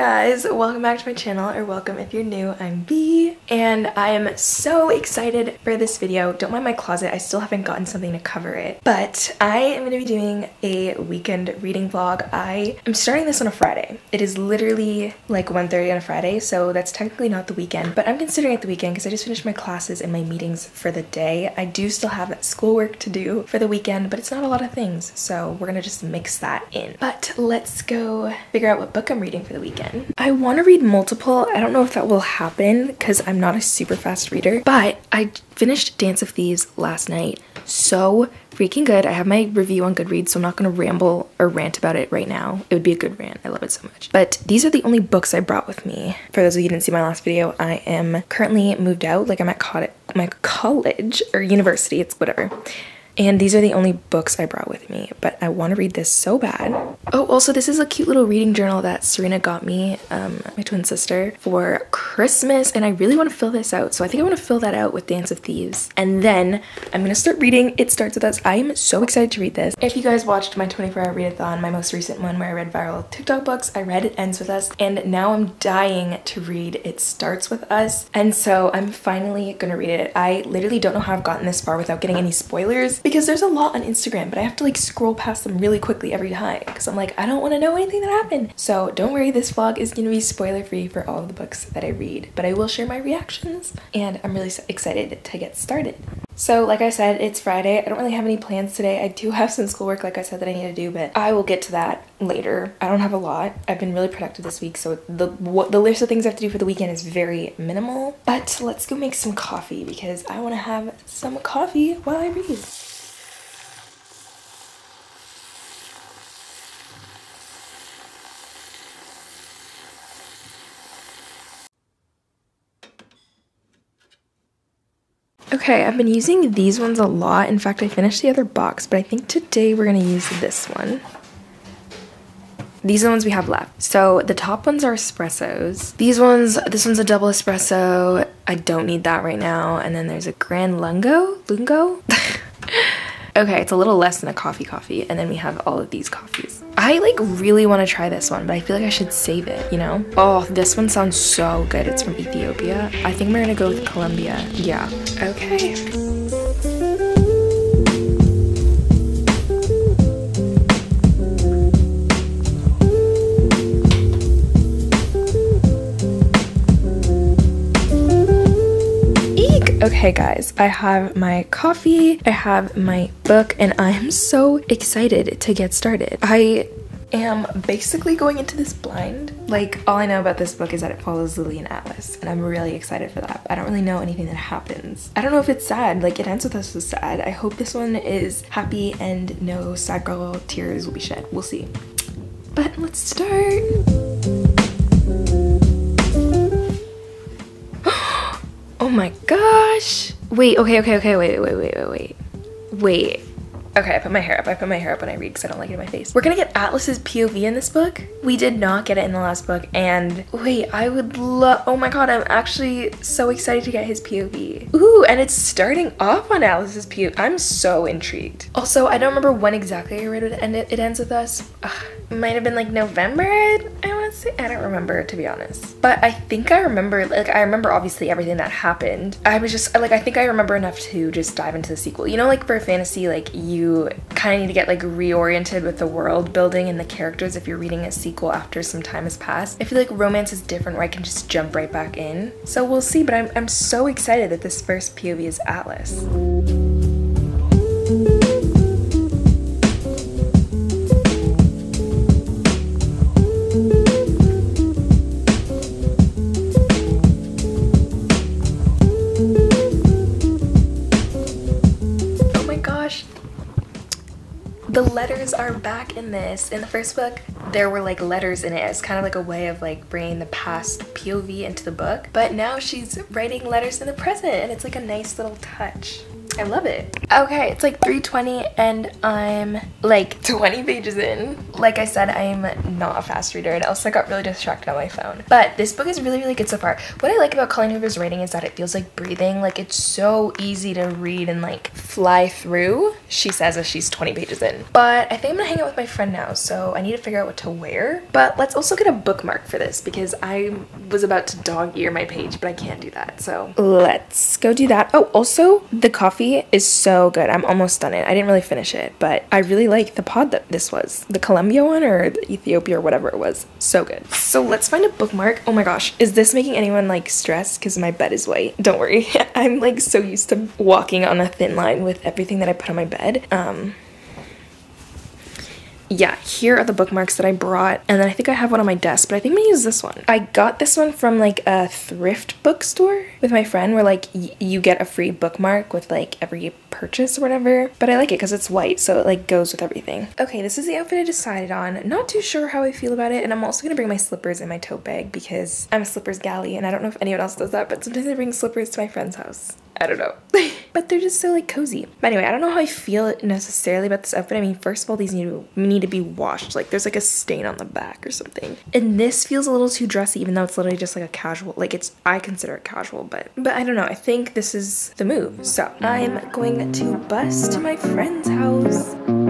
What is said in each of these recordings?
guys, welcome back to my channel, or welcome if you're new, I'm Vee, and I am so excited for this video. Don't mind my closet, I still haven't gotten something to cover it, but I am going to be doing a weekend reading vlog. I am starting this on a Friday. It is literally like 1.30 on a Friday, so that's technically not the weekend, but I'm considering it the weekend because I just finished my classes and my meetings for the day. I do still have schoolwork to do for the weekend, but it's not a lot of things, so we're gonna just mix that in. But let's go figure out what book I'm reading for the weekend. I want to read multiple. I don't know if that will happen because I'm not a super fast reader, but I finished Dance of Thieves last night. So freaking good. I have my review on Goodreads, so I'm not going to ramble or rant about it right now. It would be a good rant. I love it so much. But these are the only books I brought with me. For those of you who didn't see my last video, I am currently moved out. Like I'm at my college or university. It's whatever. And these are the only books I brought with me, but I want to read this so bad. Oh, also this is a cute little reading journal that Serena got me, um, my twin sister, for Christmas, and I really want to fill this out. So I think I want to fill that out with Dance of Thieves. And then I'm going to start reading It Starts With Us. I'm so excited to read this. If you guys watched my 24 hour readathon, my most recent one where I read viral TikTok books, I read It Ends With Us, and now I'm dying to read It Starts With Us. And so I'm finally going to read it. I literally don't know how I've gotten this far without getting any spoilers because there's a lot on Instagram, but I have to like scroll past them really quickly every time because I'm like, I don't want to know anything that happened. So don't worry, this vlog is going to be spoiler free for all of the books that I read, but I will share my reactions and I'm really excited to get started. So like I said, it's Friday. I don't really have any plans today. I do have some schoolwork, like I said, that I need to do, but I will get to that later. I don't have a lot. I've been really productive this week, so the what, the list of things I have to do for the weekend is very minimal. But let's go make some coffee because I want to have some coffee while I read. Okay, I've been using these ones a lot. In fact, I finished the other box, but I think today we're gonna use this one. These are the ones we have left. So the top ones are espressos. These ones, this one's a double espresso. I don't need that right now. And then there's a Gran Lungo, Lungo? Okay, it's a little less than a coffee coffee, and then we have all of these coffees. I like really want to try this one, but I feel like I should save it, you know? Oh, this one sounds so good. It's from Ethiopia. I think we're gonna go with Colombia. Yeah. Okay. Okay guys, I have my coffee, I have my book, and I'm so excited to get started. I am basically going into this blind. Like, all I know about this book is that it follows Lily and Atlas, and I'm really excited for that. I don't really know anything that happens. I don't know if it's sad, like, it ends with us as sad. I hope this one is happy and no sad girl tears will be shed. We'll see. But let's start. My gosh. Wait, okay, okay, okay, wait, wait, wait, wait, wait. Wait. Okay, I put my hair up. I put my hair up when I read because I don't like it in my face. We're gonna get Atlas's POV in this book. We did not get it in the last book. And wait, I would love, oh my God, I'm actually so excited to get his POV. Ooh, and it's starting off on Atlas's POV. I'm so intrigued. Also, I don't remember when exactly I read it and it, it ends with us. Ugh, might have been like November, I I don't remember to be honest. But I think I remember, like I remember obviously everything that happened. I was just, like I think I remember enough to just dive into the sequel. You know, like for fantasy, like you you kind of need to get like reoriented with the world building and the characters if you're reading a sequel after some time has passed. I feel like romance is different where I can just jump right back in. So we'll see, but I'm, I'm so excited that this first POV is Atlas. In this. In the first book, there were like letters in it. It's kind of like a way of like bringing the past POV into the book. But now she's writing letters in the present and it's like a nice little touch. I love it. Okay, it's like 3.20 and I'm like 20 pages in. Like I said, I'm not a fast reader and also I got really distracted on my phone. But this book is really, really good so far. What I like about Colleen Hoover's writing is that it feels like breathing. Like it's so easy to read and like fly through. She says as she's 20 pages in. But I think I'm gonna hang out with my friend now, so I need to figure out what to wear. But let's also get a bookmark for this because I was about to dog ear my page, but I can't do that. So let's go do that. Oh, also the coffee is so good. I'm almost done it. I didn't really finish it, but I really like the pod that this was. The Colombia one or the Ethiopia or whatever it was. So good. So let's find a bookmark. Oh my gosh, is this making anyone like stressed because my bed is white? Don't worry. I'm like so used to walking on a thin line with everything that I put on my bed. Um, yeah, here are the bookmarks that I brought. And then I think I have one on my desk, but I think I'm gonna use this one. I got this one from like a thrift bookstore with my friend where like you get a free bookmark with like every purchase or whatever. But I like it because it's white, so it like goes with everything. Okay, this is the outfit I decided on. Not too sure how I feel about it. And I'm also gonna bring my slippers in my tote bag because I'm a slippers galley and I don't know if anyone else does that, but sometimes I bring slippers to my friend's house. I don't know. but they're just so like cozy. But anyway, I don't know how I feel necessarily about this outfit. I mean, first of all, these need to, need to be washed. Like there's like a stain on the back or something. And this feels a little too dressy, even though it's literally just like a casual, like it's, I consider it casual, but, but I don't know. I think this is the move. So I'm going to bus to my friend's house.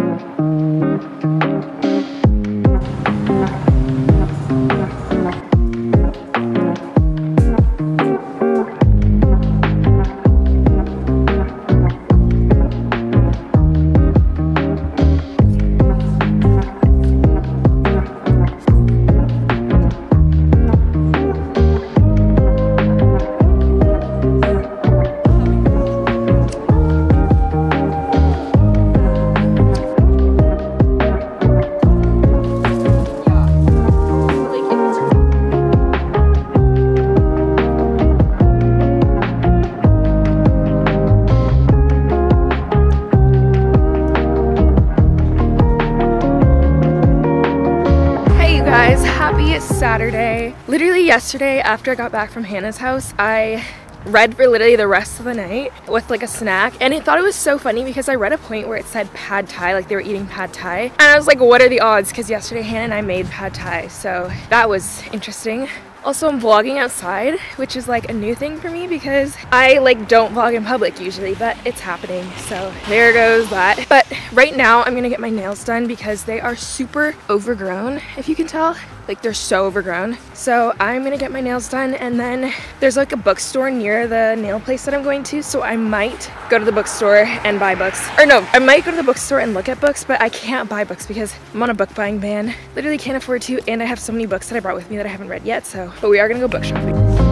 Saturday. Literally yesterday after I got back from Hannah's house, I read for literally the rest of the night with like a snack and I thought it was so funny because I read a point where it said pad thai like they were eating pad thai and I was like what are the odds because yesterday Hannah and I made pad thai so that was interesting also, I'm vlogging outside, which is like a new thing for me because I like don't vlog in public usually, but it's happening. So there goes that. But right now I'm gonna get my nails done because they are super overgrown, if you can tell. Like they're so overgrown. So I'm gonna get my nails done and then there's like a bookstore near the nail place that I'm going to. So I might go to the bookstore and buy books. Or no, I might go to the bookstore and look at books, but I can't buy books because I'm on a book buying ban. Literally can't afford to and I have so many books that I brought with me that I haven't read yet. So but we are gonna go book shopping.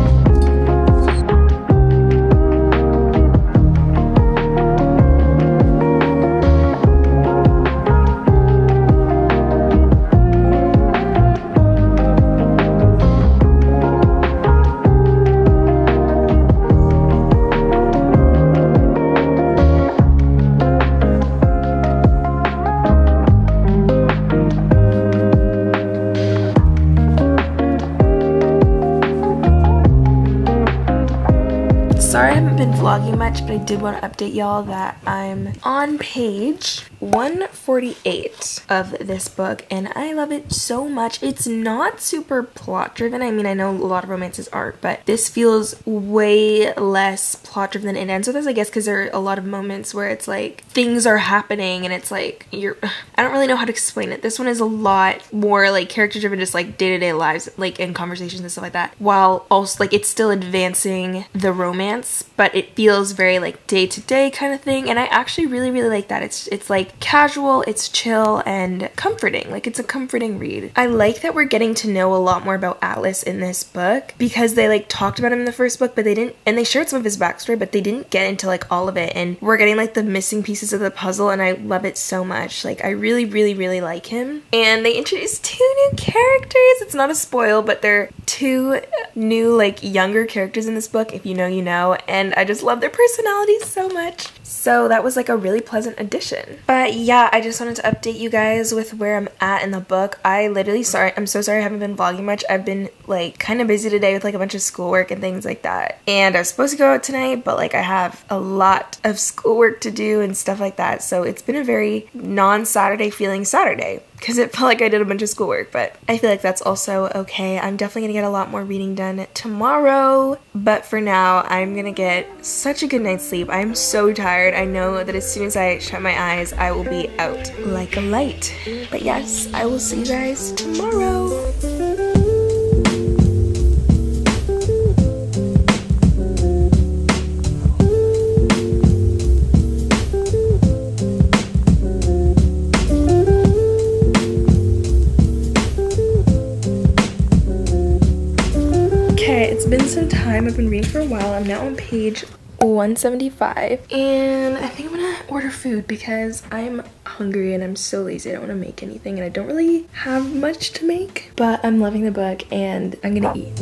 Did want to update y'all that I'm on page 148 of this book, and I love it so much. It's not super plot driven. I mean, I know a lot of romances aren't, but this feels way less plot driven than it ends with us, I guess, because there are a lot of moments where it's like things are happening and it's like you're, I don't really know how to explain it. This one is a lot more like character driven, just like day to day lives, like in conversations and stuff like that, while also like it's still advancing the romance, but it feels very like day to day kind of thing and I actually really really like that. It's it's like casual, it's chill and comforting. Like it's a comforting read. I like that we're getting to know a lot more about Atlas in this book because they like talked about him in the first book but they didn't and they shared some of his backstory but they didn't get into like all of it and we're getting like the missing pieces of the puzzle and I love it so much. Like I really really really like him. And they introduced two new characters. It's not a spoil but they're two new like younger characters in this book. If you know you know and I just love their personalities so much. So that was like a really pleasant addition. But yeah, I just wanted to update you guys with where I'm at in the book. I literally, sorry, I'm so sorry I haven't been vlogging much. I've been like kind of busy today with like a bunch of schoolwork and things like that. And I was supposed to go out tonight, but like I have a lot of schoolwork to do and stuff like that. So it's been a very non-Saturday feeling Saturday. Because it felt like I did a bunch of schoolwork, but I feel like that's also okay. I'm definitely gonna get a lot more reading done tomorrow, but for now, I'm gonna get such a good night's sleep. I'm so tired. I know that as soon as I shut my eyes, I will be out like a light. But yes, I will see you guys tomorrow. For a while. I'm now on page 175 and I think I'm gonna order food because I'm hungry and I'm so lazy. I don't want to make anything and I don't really have much to make but I'm loving the book and I'm gonna eat.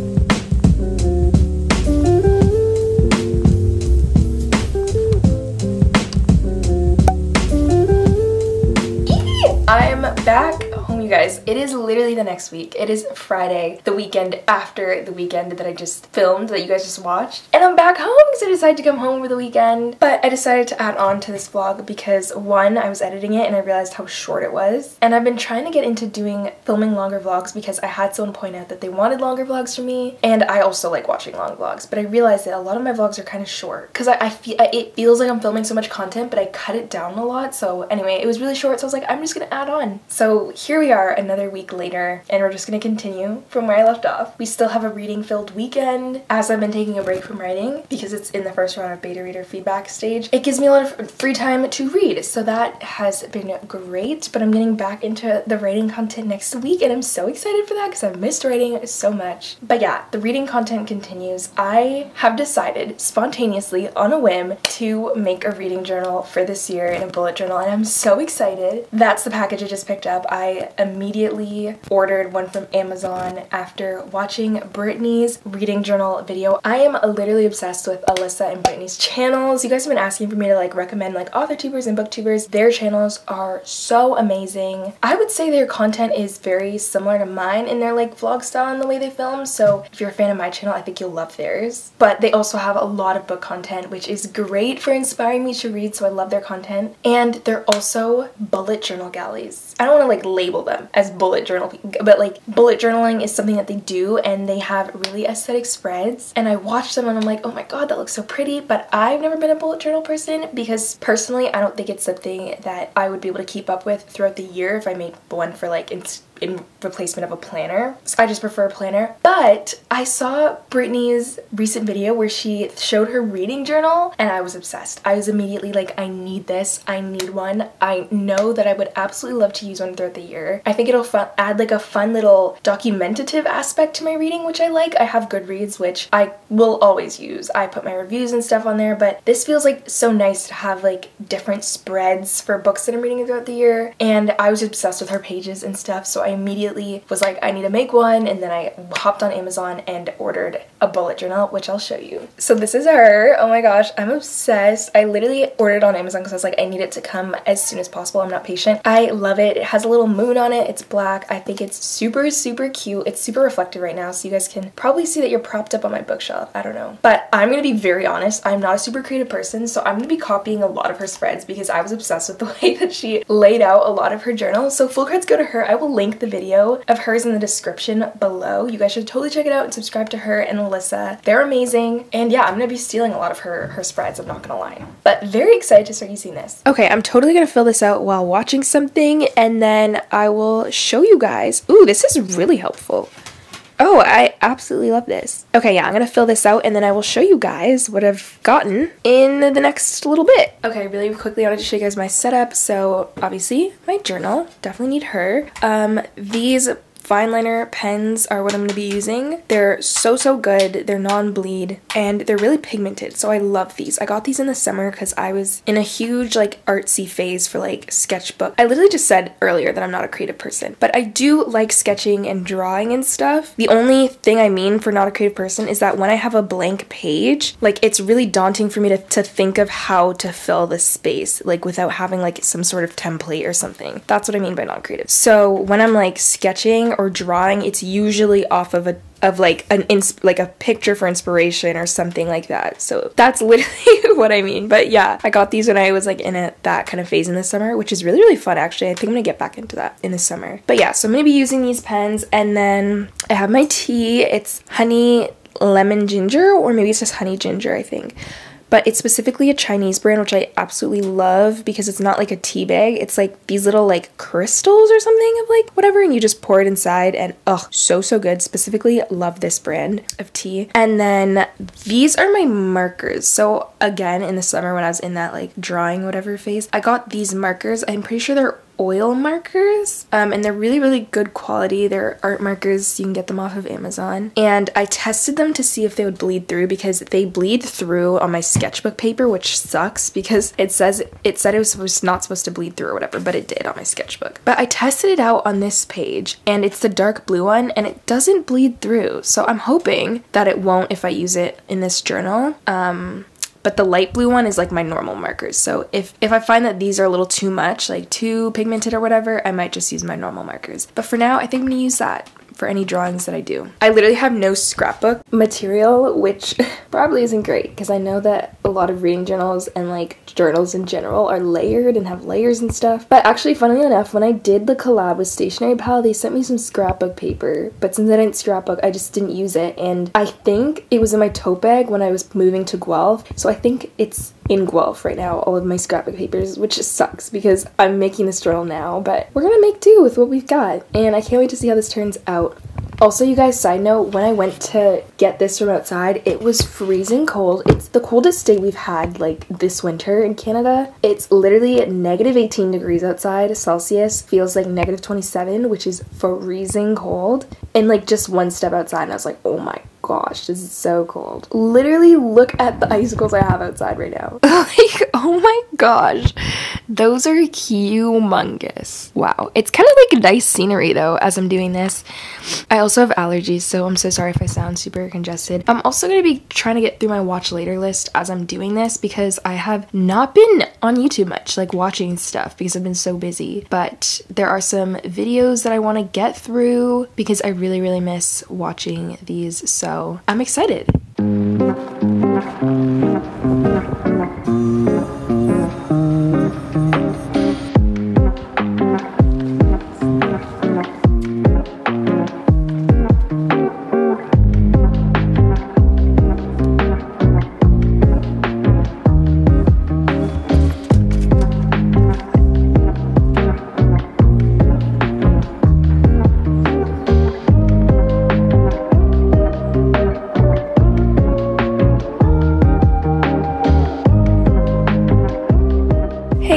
I'm back you guys. It is literally the next week. It is Friday, the weekend after the weekend that I just filmed, that you guys just watched. And I'm back home because I decided to come home over the weekend. But I decided to add on to this vlog because one, I was editing it and I realized how short it was. And I've been trying to get into doing filming longer vlogs because I had someone point out that they wanted longer vlogs from me. And I also like watching long vlogs. But I realized that a lot of my vlogs are kind of short because I, I feel it feels like I'm filming so much content, but I cut it down a lot. So anyway, it was really short. So I was like, I'm just gonna add on. So here we are another week later and we're just gonna continue from where I left off. We still have a reading filled weekend as I've been taking a break from writing because it's in the first round of beta reader feedback stage. It gives me a lot of free time to read so that has been great but I'm getting back into the writing content next week and I'm so excited for that because I've missed writing so much. But yeah, the reading content continues. I have decided spontaneously on a whim to make a reading journal for this year in a bullet journal and I'm so excited. That's the package I just picked up. I immediately ordered one from Amazon after watching Brittany's reading journal video. I am literally obsessed with Alyssa and Brittany's channels. You guys have been asking for me to like recommend like author tubers and booktubers. Their channels are so amazing. I would say their content is very similar to mine in their like vlog style and the way they film. So if you're a fan of my channel, I think you'll love theirs. But they also have a lot of book content, which is great for inspiring me to read. So I love their content. And they're also bullet journal galleys. I don't want to like label them as bullet journal but like bullet journaling is something that they do and they have really aesthetic spreads. And I watch them and I'm like oh my god that looks so pretty. But I've never been a bullet journal person because personally I don't think it's something that I would be able to keep up with throughout the year if I made one for like in replacement of a planner. So I just prefer a planner. But I saw Brittany's recent video where she showed her reading journal and I was obsessed. I was immediately like, I need this. I need one. I know that I would absolutely love to use one throughout the year. I think it'll add like a fun little documentative aspect to my reading, which I like. I have Goodreads, which I will always use. I put my reviews and stuff on there, but this feels like so nice to have like different spreads for books that I'm reading throughout the year. And I was obsessed with her pages and stuff, so I immediately was like, I need to make one, and then I hopped on Amazon and ordered a bullet journal, which I'll show you. So this is her. Oh my gosh, I'm obsessed. I literally ordered on Amazon because I was like, I need it to come as soon as possible. I'm not patient. I love it. It has a little moon on it. It's black. I think it's super, super cute. It's super reflective right now, so you guys can probably see that you're propped up on my bookshelf. I don't know. But I'm gonna be very honest. I'm not a super creative person, so I'm gonna be copying a lot of her spreads because I was obsessed with the way that she laid out a lot of her journals. So full credits go to her. I will link the video of hers in the description below. You guys should totally check it out and subscribe to her and Alyssa. They're amazing. And yeah, I'm gonna be stealing a lot of her, her spreads, I'm not gonna lie. But very excited to start using this. Okay, I'm totally gonna fill this out while watching something and then I will show you guys. Ooh, this is really helpful. Oh, I absolutely love this. Okay, yeah, I'm gonna fill this out and then I will show you guys what I've gotten in the next little bit. Okay, really quickly, I wanted to show you guys my setup. So, obviously, my journal, definitely need her. Um, these fine liner pens are what I'm going to be using. They're so, so good. They're non-bleed and they're really pigmented. So I love these. I got these in the summer because I was in a huge like artsy phase for like sketchbook. I literally just said earlier that I'm not a creative person, but I do like sketching and drawing and stuff. The only thing I mean for not a creative person is that when I have a blank page, like it's really daunting for me to, to think of how to fill the space, like without having like some sort of template or something. That's what I mean by non-creative. So when I'm like sketching or drawing, it's usually off of a of like an ins- like a picture for inspiration or something like that. So that's literally what I mean. But yeah, I got these when I was like in a, that kind of phase in the summer, which is really really fun actually. I think I'm gonna get back into that in the summer. But yeah, so I'm gonna be using these pens, and then I have my tea. It's honey lemon ginger, or maybe it's just honey ginger. I think but it's specifically a Chinese brand, which I absolutely love because it's not like a tea bag. It's like these little like crystals or something of like whatever, and you just pour it inside, and oh, so so good. Specifically, love this brand of tea. And then these are my markers. So again, in the summer when I was in that like drawing whatever phase, I got these markers. I'm pretty sure they're Ohuhu markers um, and they're really really good quality. They're art markers. You can get them off of amazon. And i tested them to see if they would bleed through because they bleed through on my sketchbook paper which sucks because it says it said it was supposed, not supposed to bleed through or whatever but it did on my sketchbook. But i tested it out on this page and it's the dark blue one and it doesn't bleed through. So i'm hoping that it won't if i use it in this journal. Um but the light blue one is like my normal markers. So if, if I find that these are a little too much, like too pigmented or whatever, I might just use my normal markers. But for now, I think I'm gonna use that for any drawings that I do. I literally have no scrapbook material, which probably isn't great because I know that a lot of reading journals and like journals in general are layered and have layers and stuff. But actually, funnily enough, when I did the collab with Stationery Pal, they sent me some scrapbook paper. But since I didn't scrapbook, I just didn't use it. And I think it was in my tote bag when I was moving to Guelph. So I think it's in Guelph right now, all of my scrapbook papers, which just sucks because I'm making this journal now, but we're gonna make do with what we've got. And I can't wait to see how this turns out. Also, you guys, side note, when I went to get this from outside, it was freezing cold. It's the coldest day we've had like this winter in Canada. It's literally negative 18 degrees outside Celsius, feels like negative 27, which is freezing cold. And like just one step outside, and I was like, oh my gosh, this is so cold. Literally look at the icicles I have outside right now. like, oh my gosh. Those are humongous. Wow. It's kind of like nice scenery though as I'm doing this. I also have allergies, so I'm so sorry if I sound super congested. I'm also going to be trying to get through my watch later list as I'm doing this because I have not been on YouTube much, like watching stuff because I've been so busy. But there are some videos that I want to get through because I really, really miss watching these. So I'm excited.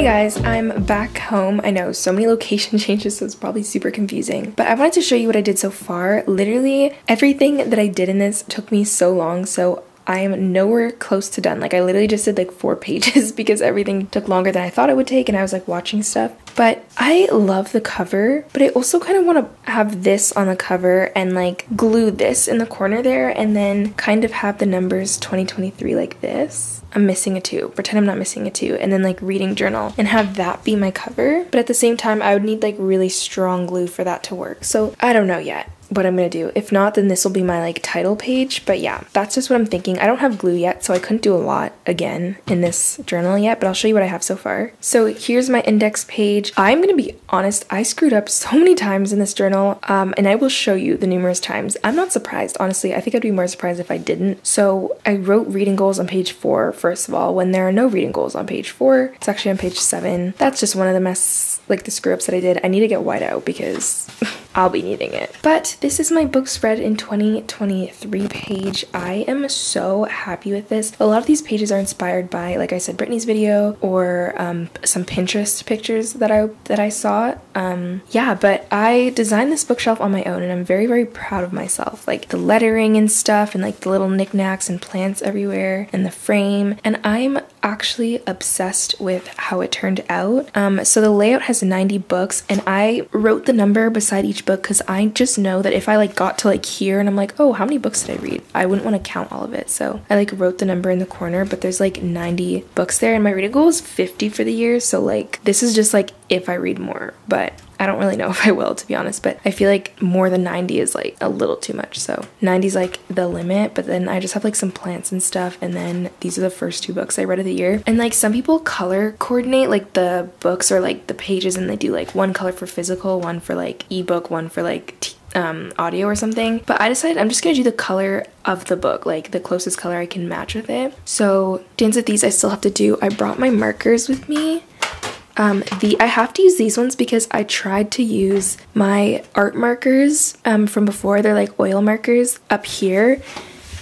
Guys, I'm back home. I know so many location changes, so it's probably super confusing. But I wanted to show you what I did so far. Literally, everything that I did in this took me so long, so I am nowhere close to done. Like I literally just did like four pages because everything took longer than I thought it would take and I was like watching stuff. But I love the cover, but I also kind of want to have this on the cover and like glue this in the corner there and then kind of have the numbers 2023 like this. I'm missing a two. Pretend I'm not missing a two. And then like reading journal and have that be my cover. But at the same time, I would need like really strong glue for that to work. So I don't know yet what I'm gonna do. If not, then this will be my like title page. But yeah, that's just what I'm thinking. I don't have glue yet, so I couldn't do a lot again in this journal yet, but I'll show you what I have so far. So here's my index page. I'm gonna be honest, I screwed up so many times in this journal, um, and I will show you the numerous times. I'm not surprised, honestly. I think I'd be more surprised if I didn't. So I wrote reading goals on page four, first of all, when there are no reading goals on page four. It's actually on page seven. That's just one of the mess, like the screw ups that I did. I need to get white out because I'll be needing it. But this is my book spread in 2023 page. I am so happy with this. A lot of these pages are inspired by, like I said, Brittany's video or um, some Pinterest pictures that I that I saw. Um, yeah, but I designed this bookshelf on my own and I'm very, very proud of myself. Like the lettering and stuff and like the little knickknacks and plants everywhere and the frame. And I'm actually obsessed with how it turned out. Um, so the layout has 90 books and I wrote the number beside each book because I just know that if I like got to like here and I'm like, oh, how many books did I read? I wouldn't want to count all of it. So I like wrote the number in the corner, but there's like 90 books there and my reading goal is 50 for the year. So like this is just like if I read more, but I don't really know if I will, to be honest, but I feel like more than 90 is like a little too much. So 90 is like the limit, but then I just have like some plants and stuff. And then these are the first two books I read of the year. And like some people color coordinate like the books or like the pages and they do like one color for physical, one for like ebook, one for like um, audio or something. But I decided I'm just gonna do the color of the book, like the closest color I can match with it. So dance with these I still have to do. I brought my markers with me. Um, the I have to use these ones because I tried to use my art markers um, from before. They're like Ohuhu markers up here.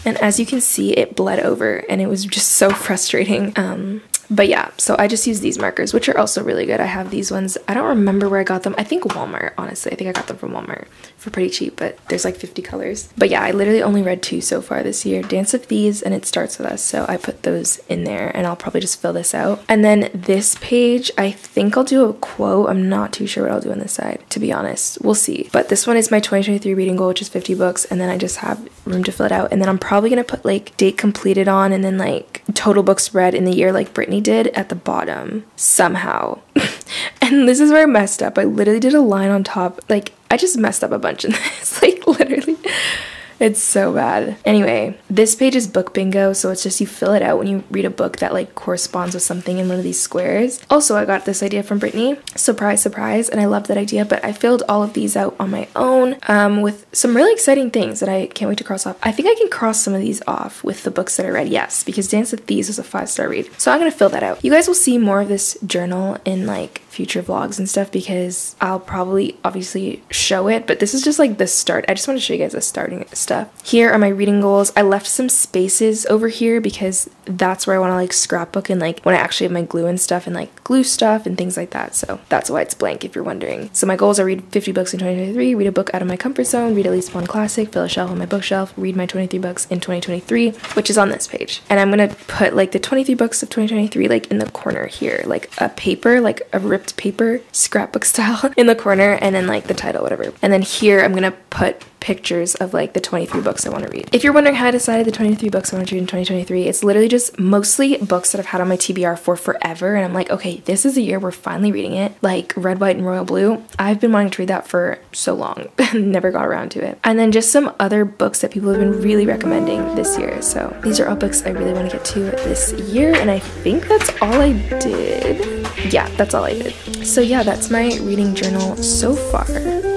And as you can see, it bled over and it was just so frustrating. Um, but yeah, so I just use these markers, which are also really good. I have these ones. I don't remember where I got them. I think Walmart, honestly. I think I got them from Walmart for pretty cheap, but there's like 50 colors. But yeah, I literally only read two so far this year. Dance with Thieves and It Starts With Us. So I put those in there and I'll probably just fill this out. And then this page, I think I'll do a quote. I'm not too sure what I'll do on this side, to be honest. We'll see. But this one is my 2023 reading goal, which is 50 books. And then I just have room to fill it out. And then I'm probably going to put like date completed on and then like total books read in the year like Brittany did at the bottom somehow. and this is where I messed up. I literally did a line on top. Like, I just messed up a bunch in this. like, literally. It's so bad. Anyway, this page is book bingo, so it's just you fill it out when you read a book that like corresponds with something in one of these squares. Also, I got this idea from Brittany. Surprise, surprise, and I love that idea, but I filled all of these out on my own um, with some really exciting things that I can't wait to cross off. I think I can cross some of these off with the books that I read, yes, because Dance with Thieves was a five star read. So I'm gonna fill that out. You guys will see more of this journal in like future vlogs and stuff because I'll probably obviously show it, but this is just like the start. I just want to show you guys the starting stuff. Here are my reading goals. I left some spaces over here because that's where I want to like scrapbook and like when I actually have my glue and stuff and like glue stuff and things like that. So that's why it's blank if you're wondering. So my goals are read 50 books in 2023, read a book out of my comfort zone, read at least one classic, fill a shelf on my bookshelf, read my 23 books in 2023, which is on this page. And I'm gonna put like the 23 books of 2023 like in the corner here, like a paper, like a ripped paper, scrapbook style in the corner, and then like the title, whatever. And then here I'm gonna put pictures of like the 23 books I want to read. If you're wondering how I decided the 23 books I want to read in 2023, it's literally just mostly books that I've had on my TBR for forever. And I'm like, okay, this is the year we're finally reading it. Like Red, White, and Royal Blue. I've been wanting to read that for so long, never got around to it. And then just some other books that people have been really recommending this year. So these are all books I really want to get to this year. And I think that's all I did. Yeah, that's all I did. So yeah, that's my reading journal so far.